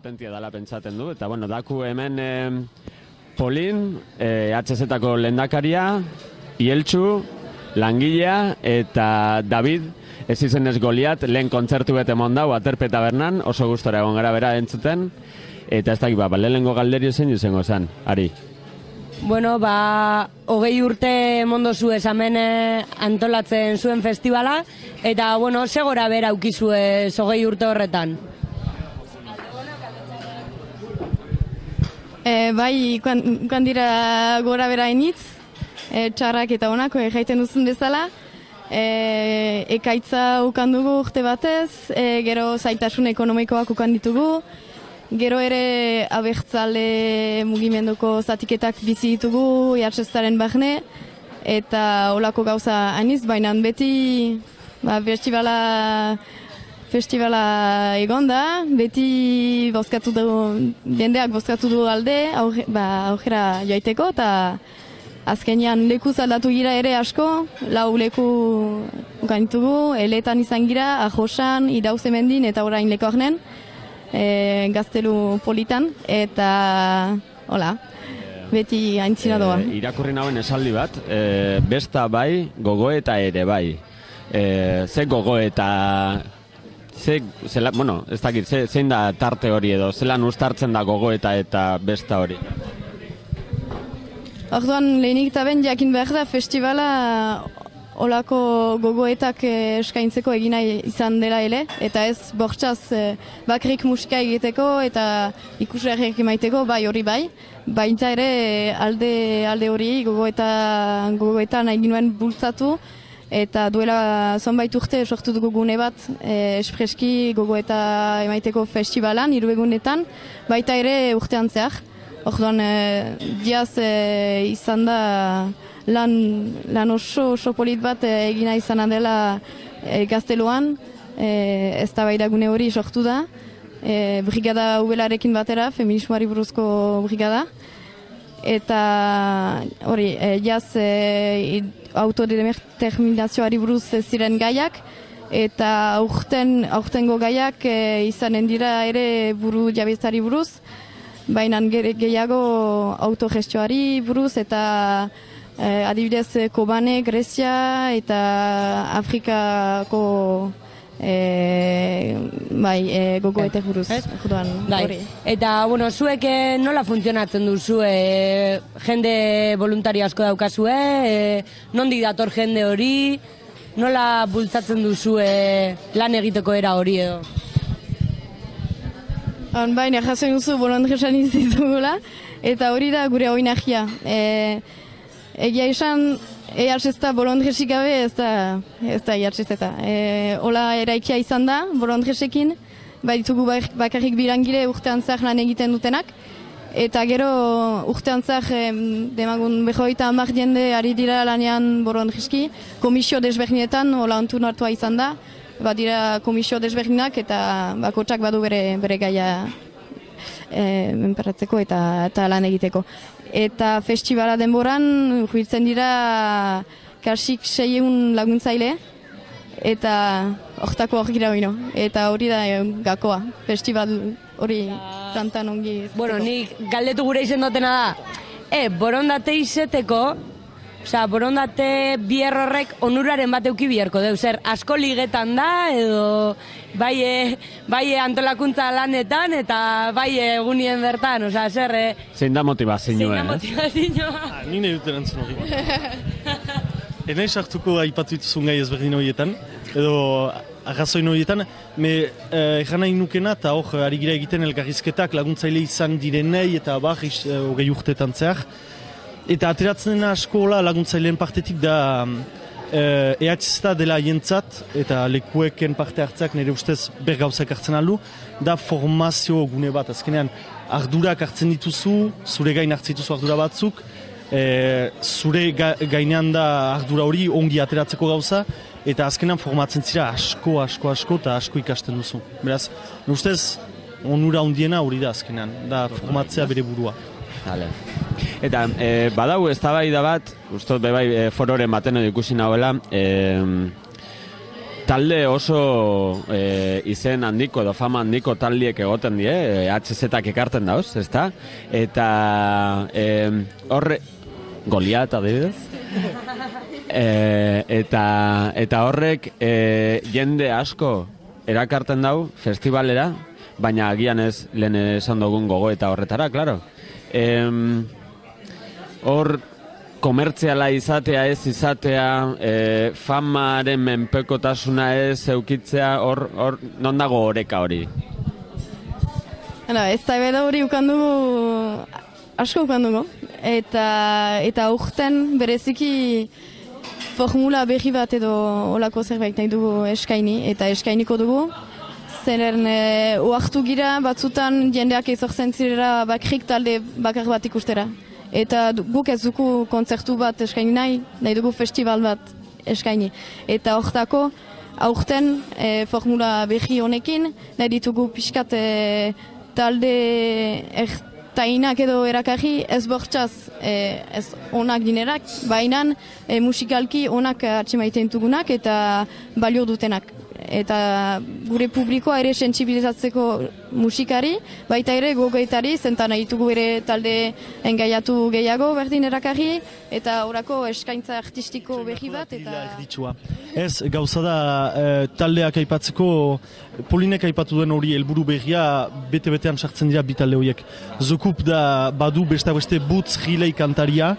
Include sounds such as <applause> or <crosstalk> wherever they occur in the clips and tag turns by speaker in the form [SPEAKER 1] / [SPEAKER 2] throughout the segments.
[SPEAKER 1] potentia dela pentsaten du, eta bueno, daku hemen eh, Polin, eh, HZ-ako lendakaria, Ieltsu, Langilea eta David, ez izenez Goliat, lehen kontzertu bete mondau, aterpeta bernan, oso gustora egon gara bera entzuten, eta ez dakit, ba, lehenengo galderi zen izango zen, ari.
[SPEAKER 2] Bueno, ba, hogei urte mondo zu esamen eh, antolatzen zuen festivala, eta, bueno, segora bera aukizue hogei urte horretan.
[SPEAKER 3] E, bai, kuan, kuan dira gora bera initz, e, txarrak eta honako jaiten duzun bezala. E, ekaitza ukan dugu urte batez, e, gero zaitasun ekonomikoak ukan ditugu, gero ere abertzale mugimenduko zatiketak bizi ditugu jartsestaren bahne, eta olako gauza aniz, baina beti ba, festivala festivala egon da, beti bozkatu du, jendeak bozkatu du alde, aurre, ba, aurrera joaiteko, eta azkenean leku aldatu gira ere asko, lau leku gainitugu, eletan izan gira, ahosan, idauze mendin, eta orain leku ahnen, e, gaztelu politan, eta hola, beti aintzina doa.
[SPEAKER 1] Eh, irakurri nauen esaldi bat, eh, besta bai, gogo eta ere bai. Eh, ze gogo eta ze, zela, bueno, ez dakit, ze, zein da tarte hori edo, zelan ustartzen da gogo eta eta besta hori.
[SPEAKER 3] Orduan, lehenik eta ben jakin behar da festivala olako gogoetak eh, eskaintzeko egina izan dela ele, eta ez bortxaz eh, bakrik musika egiteko eta ikusleak emaiteko bai hori bai, baita ere alde, alde hori gogoeta, gogoeta nahi ginuen bultzatu, eta duela zonbait urte sortu dugu gune bat e, espreski gogoeta emaiteko festivalan, hiru egunetan, baita ere urtean zehar. Orduan, e, diaz e, izan da lan, lan oso, oso polit bat e, egina izan dela e, gazteluan, e, ez da gune hori sortu da, e, brigada ubelarekin batera, feminismoari buruzko brigada, eta hori, e, jaz e, autodeterminazioari buruz ez ziren gaiak, eta aurten, aurtengo gaiak e, izanen dira ere buru jabezari buruz, baina gehiago autogestioari buruz eta e, adibidez Kobane, Grezia eta Afrikako e, bai, e, gogoetek buruz.
[SPEAKER 2] bai. hori. Eta, bueno, zuek eh, nola funtzionatzen duzu? E, jende voluntario asko daukazue? E, nondi dator jende hori? Nola bultzatzen duzu e, lan egiteko era hori edo?
[SPEAKER 3] On, baina, jasen duzu bolondresan izitugula, eta hori da gure hori nahia. E, egia esan, ez da bolondresik gabe ez da, ez da eartz eta. E, ola eraikia izan da bolondresekin, baitugu bakarrik birangire urtean zah lan egiten dutenak. Eta gero urtean zah demagun behoita amak jende ari dira lanean bolondreski, komisio desberdinetan ola antun hartua izan da. Ba dira komisio desberdinak eta bakotsak badu bere, bere gaia e, menperatzeko eta, eta lan egiteko eta festivala denboran juitzen dira kasik seiehun laguntzaile. Eta hortako hor gira Eta hori da eh, gakoa, festival hori tantan ongi.
[SPEAKER 2] Bueno, nik galdetu gure izen dutena da, e, borondate izeteko, Osa, borondate bier horrek onuraren bat euki biherko deu, zer asko ligetan da, edo bai, e, bai antolakuntza lanetan, eta bai egunien bertan, osa, zer... E,
[SPEAKER 1] zein da motivazioa,
[SPEAKER 2] Zein da motivazioa.
[SPEAKER 4] Nik nahi dut erantzun hori. Enai sartuko aipatu dituzun gai ezberdin horietan, edo arrazoin horietan, me eh, nahi nukena eta hor ari gira egiten elgarrizketak laguntzaile izan direnei eta bar, eh, hogei urtetan zehar, Eta ateratzen askola laguntzaileen partetik da eh, EHZ dela jentzat eta lekueken parte hartzeak nire ustez bergauzak hartzen alu, da formazio gune bat. Azkenean ardurak hartzen dituzu, zure gain hartzen dituzu ardura batzuk, eh, zure ga, gainean da ardura hori ongi ateratzeko gauza, eta azkenean formatzen zira asko, asko, asko eta asko ikasten duzu. Beraz, ustez onura handiena hori da azkenan, da formatzea bere burua.
[SPEAKER 1] Vale. Eta e, badau eztabaida bat, ustot bebai e, fororen baten edo ikusi nagoela, e, talde oso e, izen handiko edo fama handiko taldiek egoten die, e, HZ-ak ekarten dauz, ezta? Eta e, horre, Goliat adibidez? e, eta, eta horrek e, jende asko erakarten dau festivalera, baina agian ez lehen esan dugun gogo eta horretara, klaro. Em, hor komertziala izatea ez izatea, e, famaren menpekotasuna ez eukitzea, hor, hor non dago oreka hori?
[SPEAKER 3] Hala, ez da ebeda hori ukandugu, asko ukandugu. Eta, eta aurten bereziki formula berri bat edo olako zerbait nahi dugu eskaini, eta eskainiko dugu. Zeren, e, oartu gira batzutan jendeak ezortzen zirera bakrik talde bakar bat ikustera. Eta guk ez dugu kontzertu bat eskaini nahi, nahi dugu festival bat eskaini. Eta hortako, aurten e, formula berri honekin, nahi ditugu pixkat e, talde ertainak edo erakarri ez bortxaz e, ez onak dinerak, baina e, musikalki onak atxemaiten dugunak eta balio dutenak. Eta gure publikoa ere sentsibilizatzeko musikari, baita ere gogoetari, zentan nahi ditugu ere talde engaiatu gehiago berdin erakarri, eta orako eskaintza artistiko berri bat, eta...
[SPEAKER 4] Erditsua. Ez, gauza da, eh, taldeak aipatzeko, Polinek aipatu den hori helburu berria, bete-betean sartzen dira bi talde horiek. Zokup da, badu besta beste butz gilei kantaria,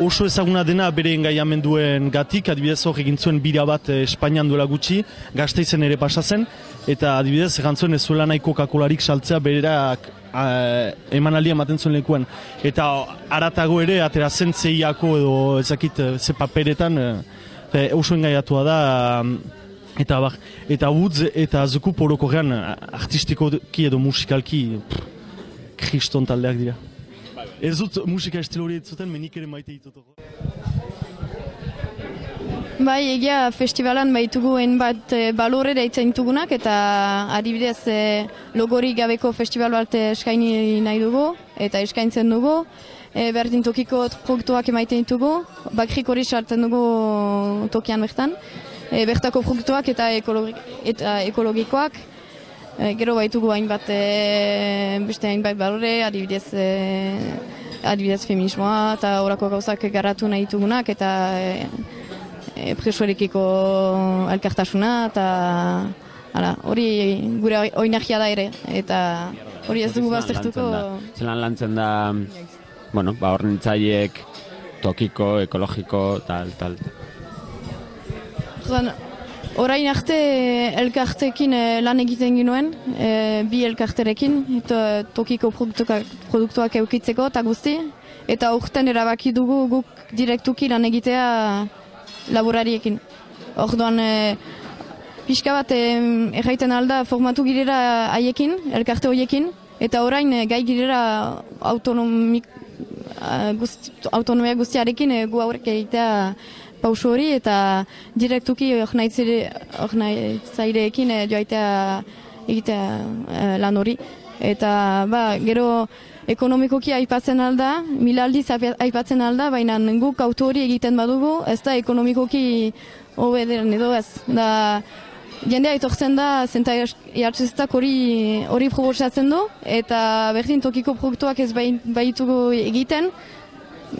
[SPEAKER 4] oso ezaguna dena bere engaiamenduen gatik, adibidez hor egin zuen bira bat eh, Espainian duela gutxi, gazteizen ere pasazen, eta adibidez egan zuen ez zuela nahiko kakolarik saltzea bererak eh, emanaldia ematen zuen lekuan. Eta aratago ere, atera zen edo ezakit eh, ze paperetan, eh, oso engaiatua da, mm, eta bar, eta Woods eta Zukup orokorrean artistikoki edo musikalki pff, kriston taldeak dira. Ez dut musika estilo hori zuten, menik ere maite ditut.
[SPEAKER 3] Bai, egia festivalan baitugu bat e, balore deitzen ditugunak eta adibidez e, logori gabeko festival bat eskaini nahi dugu eta eskaintzen dugu. E, berdin tokiko produktuak emaiten ditugu, bakrik hori sartzen dugu tokian bertan. E, bertako produktuak eta, ekologi, eta ekologikoak. E, gero baitugu hainbat e, beste hainbat balore, adibidez e, adibidez feminismoa eta horako gauzak garatu nahi ditugunak eta e, e, presoarekiko elkartasuna eta hala, hori gure oinarria da ere eta hori ez dugu baztertuko
[SPEAKER 1] Zelan lantzen da, bueno, ba, hornitzaiek tokiko, ekologiko, tal, tal.
[SPEAKER 3] Orduan, orain arte elkartekin eh, lan egiten ginuen, eh, bi elkarterekin, eta tokiko produktuak, produktuak eukitzeko eta guzti, eta urten erabaki dugu guk direktuki lan egitea laborariekin. Orduan, e, pixka bat e, erraiten alda formatu girera haiekin, elkarte horiekin, eta orain eh, gai girera autonomik, eh, guzti, autonomia guztiarekin e, gu aurrek egitea pauso hori eta direktuki ornaitzaileekin e, joaitea egitea e, lan hori. Eta ba, gero ekonomikoki aipatzen alda, mila aipatzen alda, baina guk auto hori egiten badugu, ez da ekonomikoki hobederen edo ez. Da, jendea etortzen da, zenta jartzezetak hori, hori proposatzen du, eta berdin tokiko produktuak ez bai- baitugu egiten,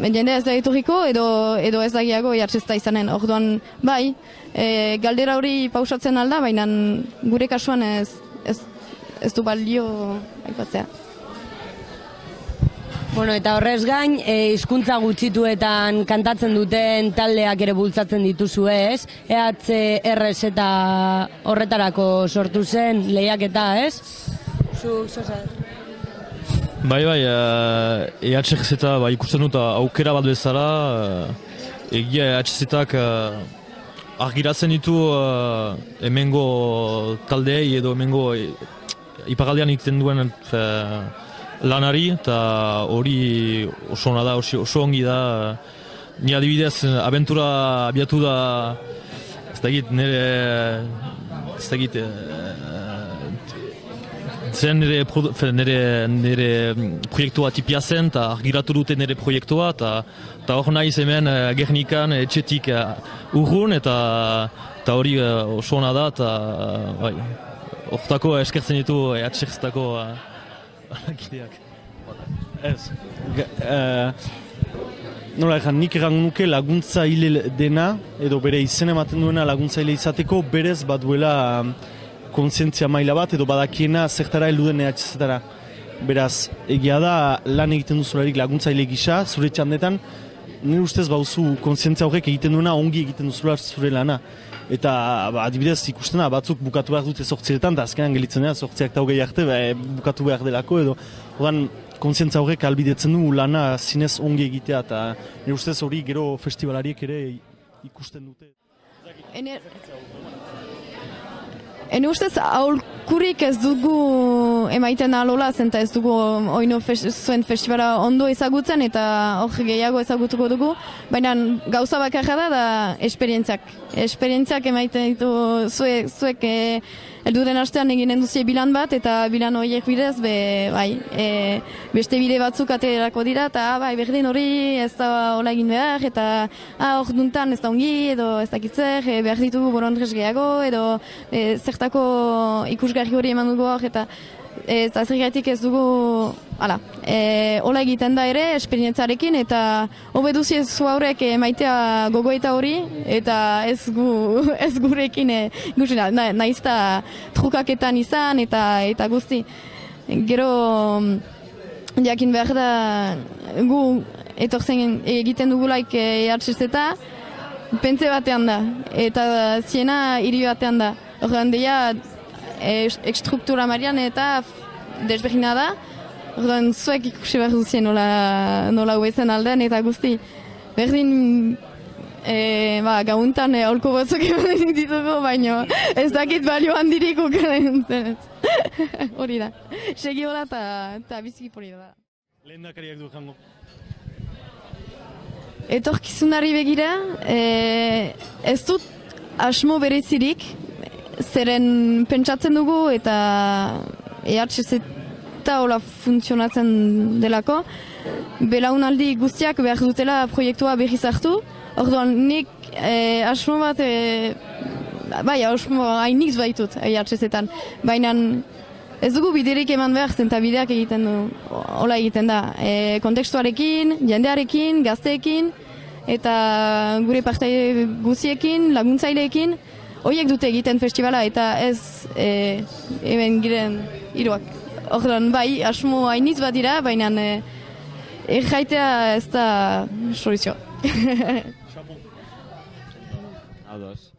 [SPEAKER 3] jende ez da etorriko edo, edo ez da gehiago jartzezta izanen. Orduan, bai, e, galdera hori pausatzen alda, baina gure kasuan ez, ez, ez du balio aipatzea.
[SPEAKER 2] Bueno, eta horrez gain, e, hizkuntza gutxituetan kantatzen duten taldeak ere bultzatzen dituzu ez? EHRS eta horretarako sortu zen lehiaketa, ez? Zu, zosa.
[SPEAKER 5] Bai, bai, uh, EHZ eta bai, ikusten dut aukera bat bezala, uh, egia EHZ-ak uh, ditu uh, hemengo taldeei edo hemengo uh, ipagaldean egiten duen uh, lanari, eta hori oso ona da, oso, oso ongi da. Ni adibidez, abentura abiatu da, ez da egit, nire, ez da egit, zen nire, nire, nire mm, proiektua tipia zen, eta argiratu dute nire proiektua, eta hor naiz hemen uh, Gernikan etxetik uh, urrun, eta eta hori uh, oso ona da, eta uh, bai, hortako eskertzen ditu EHZ-tako uh, <laughs> gideak.
[SPEAKER 4] Ez. Eh, nola egan, nik egan nuke laguntza dena, edo bere izen ematen duena laguntza hile izateko, berez baduela um, kontzientzia maila bat, edo badakiena zertara heldu den EHZ-tara. Beraz, egia da lan egiten duzularik laguntzaile gisa, zure txandetan, nire ustez bauzu kontzientzia horrek egiten duena ongi egiten duzula zure lana. Eta ba, adibidez ikusten da, batzuk bukatu behar dute sortzietan, eta azkenan gelitzen dira, sortziak hogei arte, ba, e, bukatu behar delako, edo Odan, kontzientza horrek albidetzen du lana zinez ongi egitea, eta nire ustez hori gero festivalariek ere ikusten dute.
[SPEAKER 3] Ene... Ene ustez aholkurik ez dugu emaiten alola, zenta ez dugu oino fes, zuen festivala ondo ezagutzen eta hor gehiago ezagutuko dugu, baina gauza bakarra da da esperientziak. Esperientziak emaiten ditu zuek, zuek e, elduden astean eginen duzie bilan bat eta bilan horiek bidez be, bai, e, beste bide batzuk aterako dira eta ah, bai, berdin hori ez da hola egin behar eta ah, hor duntan ez da ongi edo ez dakitzer e, behar ditugu borondrez gehiago edo e, zertako ikusgarri hori eman dugu hor eta e, eta zergatik ez dugu Hala, e, hola egiten da ere, esperientzarekin, eta hobe duzi ez zu haurek maitea gogoeta hori, eta ez, gu, <laughs> ez gurekin, e, guzi, na, naizta trukaketan izan, eta eta guzti. Gero, jakin behar da, gu etortzen egiten dugulaik ehatxez eta, pentze batean da, eta ziena hiri batean da. Horren deia, e, ekstruktura marian eta desberdina da, Orduan, zuek ikusi behar duzien nola, nola huezen aldean eta guzti. Berdin, e, ba, gauntan e, batzuk eman <laughs> ditugu, baina ez dakit balio handirik ukaren <laughs> Hori da. Segi hola eta biziki poli da.
[SPEAKER 4] Lehen dakariak du jango.
[SPEAKER 3] Etorkizunari begira, e, ez dut asmo berezirik, zeren pentsatzen dugu eta EHZ eta hola funtzionatzen delako. Belaunaldi guztiak behar dutela proiektua berriz hartu. Orduan, nik e, asmo bat, e, bai, asmo hainix baitut EHZ-etan. Baina ez dugu biderik eman behar zen bideak egiten du, hola egiten da. E, kontekstuarekin, jendearekin, gazteekin, eta gure partai guztiekin, laguntzaileekin, horiek dute egiten festivala eta ez e, hemen giren hiruak. Orduan, bai, asmo hainitz bat dira, baina e, erraitea ez da soluzio. <laughs>
[SPEAKER 1] Ados.